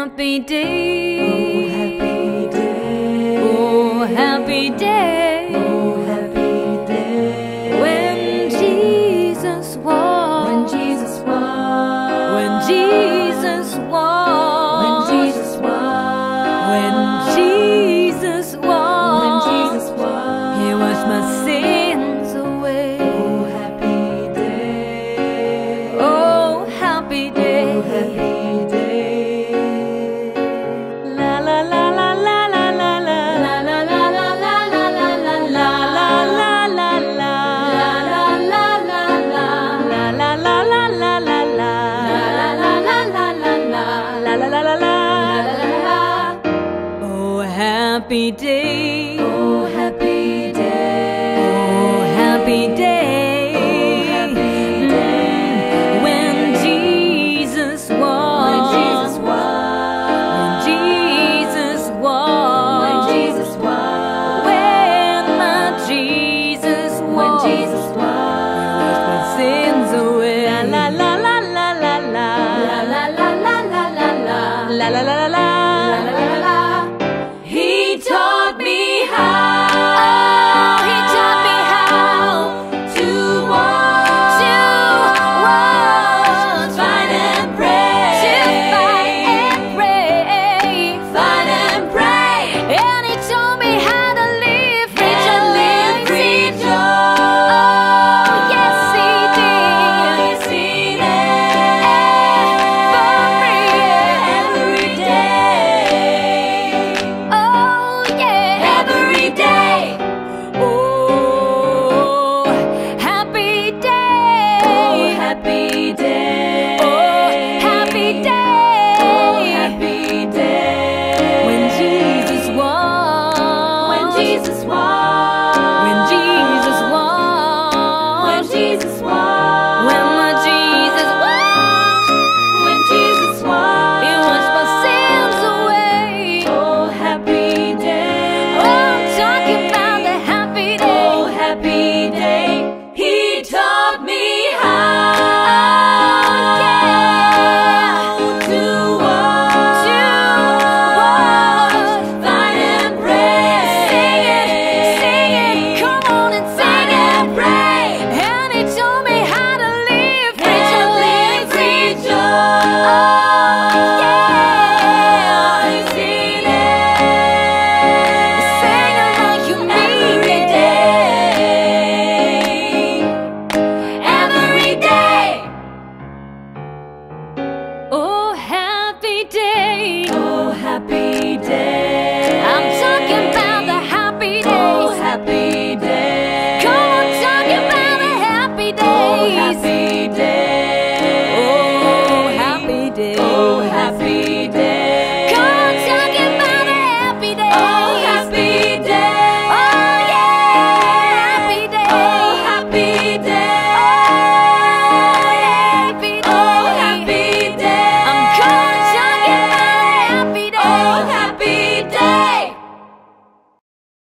happy oh, day. Oh, happy day. Oh, happy day. Oh, happy day. When Jesus walked. When Jesus walked. When Jesus walked. When Jesus walked. When Jesus walked. When Jesus walked. He was my savior. happy day. Oh, happy day. Oh, happy day. day.